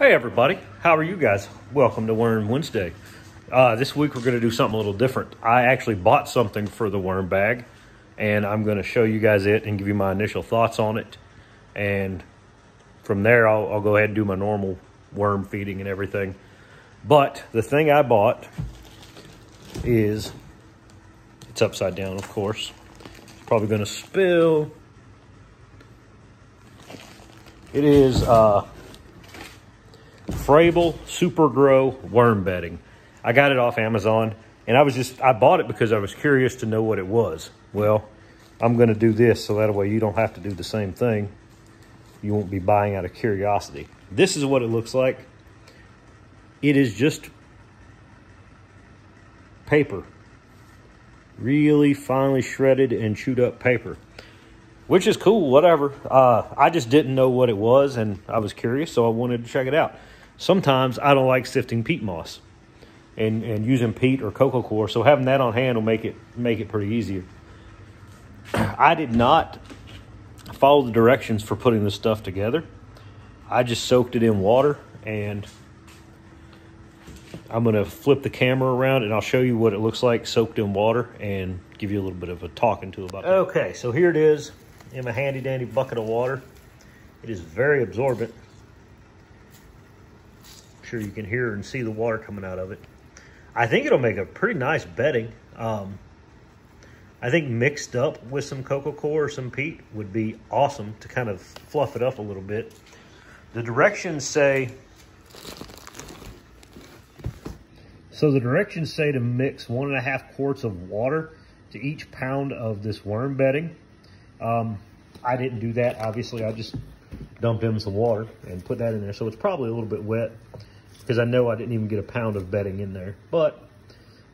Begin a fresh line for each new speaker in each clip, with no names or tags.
Hey everybody, how are you guys? Welcome to Worm Wednesday. Uh, this week we're going to do something a little different. I actually bought something for the worm bag, and I'm going to show you guys it and give you my initial thoughts on it. And from there, I'll, I'll go ahead and do my normal worm feeding and everything. But the thing I bought is, it's upside down, of course. It's Probably going to spill. It is uh, Frabill Super Grow worm bedding. I got it off Amazon and I was just, I bought it because I was curious to know what it was. Well, I'm going to do this so that way you don't have to do the same thing. You won't be buying out of curiosity. This is what it looks like. It is just paper. Really finely shredded and chewed up paper. Which is cool, whatever. Uh, I just didn't know what it was and I was curious, so I wanted to check it out. Sometimes I don't like sifting peat moss and, and using peat or coco coir, so having that on hand will make it make it pretty easier. I did not follow the directions for putting this stuff together. I just soaked it in water and I'm going to flip the camera around and I'll show you what it looks like soaked in water and give you a little bit of a talking to about that. Okay, so here it is in my handy dandy bucket of water. It is very absorbent sure you can hear and see the water coming out of it. I think it'll make a pretty nice bedding. Um, I think mixed up with some coco coir or some peat would be awesome to kind of fluff it up a little bit. The directions say, so the directions say to mix one and a half quarts of water to each pound of this worm bedding. Um, I didn't do that, obviously. I just dumped in some water and put that in there. So it's probably a little bit wet because I know I didn't even get a pound of bedding in there. But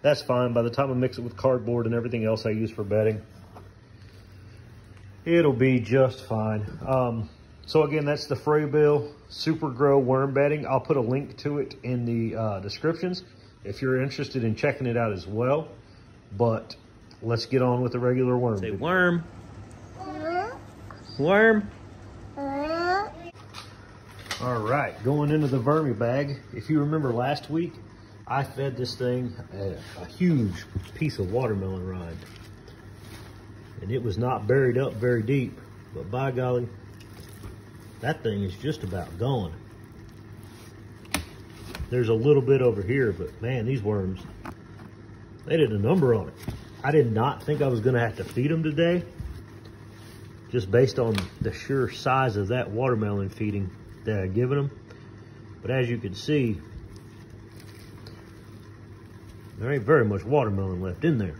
that's fine. By the time I mix it with cardboard and everything else I use for bedding, it'll be just fine. Um, so again, that's the Frabill Super Grow worm bedding. I'll put a link to it in the uh, descriptions if you're interested in checking it out as well. But let's get on with the regular worm. Say worm. Worm. All right, going into the vermi bag. If you remember last week, I fed this thing a, a, huge piece of watermelon rind. And it was not buried up very deep, but by golly, that thing is just about gone. There's a little bit over here, but man, these worms, they did a number on it. I did not think I was gonna have to feed them today, just based on the sheer size of that watermelon feeding I've given them. But as you can see, there ain't very much watermelon left in there.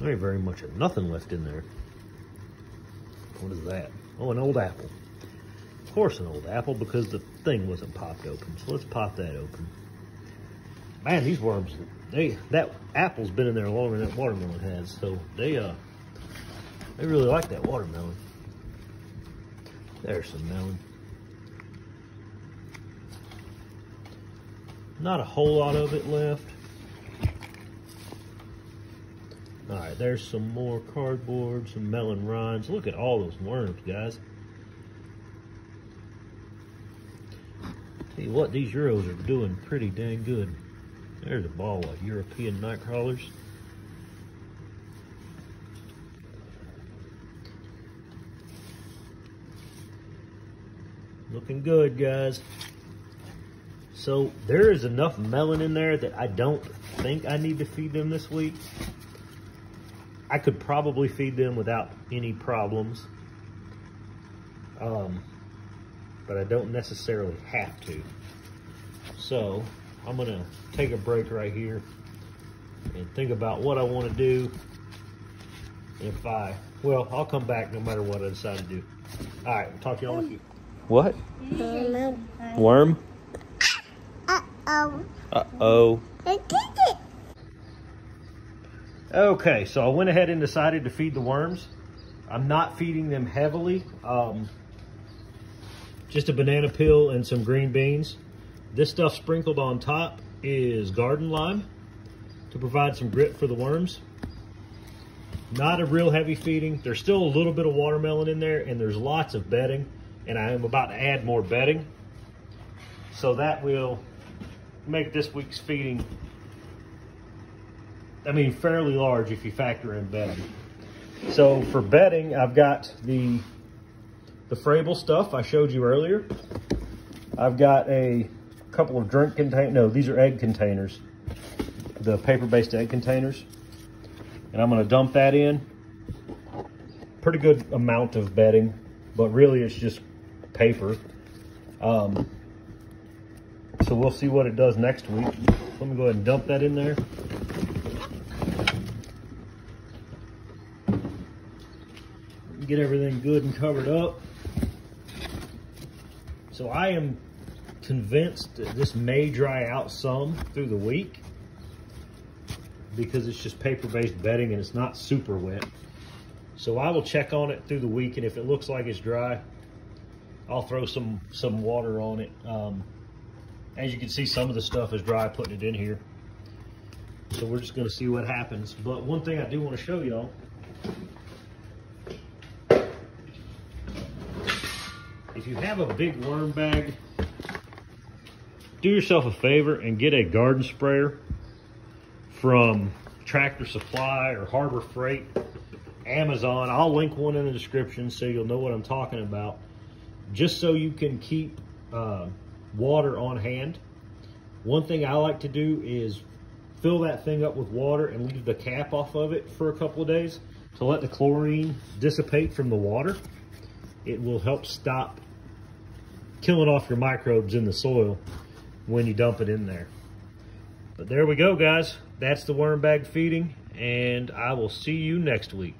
There ain't very much of nothing left in there. What is that? Oh, an old apple. Of course an old apple because the thing wasn't popped open. So let's pop that open. Man, these worms, they that apple's been in there longer than that watermelon has. So they uh they really like that watermelon. There's some melon. Not a whole lot of it left. All right, there's some more cardboard, some melon rinds. Look at all those worms, guys. Tell you what, these Euros are doing pretty dang good. There's a ball of European night crawlers. Looking good, guys. So there is enough melon in there that I don't think I need to feed them this week. I could probably feed them without any problems. Um, but I don't necessarily have to. So I'm gonna take a break right here and think about what I wanna do. If I, well, I'll come back no matter what I decide to do. All right, talk to y'all in a few. What? Worm.
Uh-oh.
Uh-oh.
I did it.
Okay, so I went ahead and decided to feed the worms. I'm not feeding them heavily. Um, just a banana peel and some green beans. This stuff sprinkled on top is garden lime to provide some grit for the worms. Not a real heavy feeding. There's still a little bit of watermelon in there and there's lots of bedding and I am about to add more bedding. So that will make this week's feeding, I mean, fairly large if you factor in bedding. So for bedding, I've got the, the Frabill stuff I showed you earlier. I've got a couple of drink containers. No, these are egg containers. The paper-based egg containers. And I'm gonna dump that in. Pretty good amount of bedding, but really it's just paper. Um, so we'll see what it does next week. Let me go ahead and dump that in there. Get everything good and covered up. So I am convinced that this may dry out some through the week because it's just paper-based bedding and it's not super wet. So I will check on it through the week and if it looks like it's dry, I'll throw some, some water on it. Um, as you can see, some of the stuff is dry putting it in here. So we're just gonna see what happens. But one thing I do wanna show y'all, if you have a big worm bag, do yourself a favor and get a garden sprayer from Tractor Supply or Harbor Freight, Amazon. I'll link one in the description so you'll know what I'm talking about. Just so you can keep uh, water on hand. One thing I like to do is fill that thing up with water and leave the cap off of it for a couple of days to let the chlorine dissipate from the water. It will help stop killing off your microbes in the soil when you dump it in there. But there we go, guys. That's the worm bag feeding, and I will see you next week.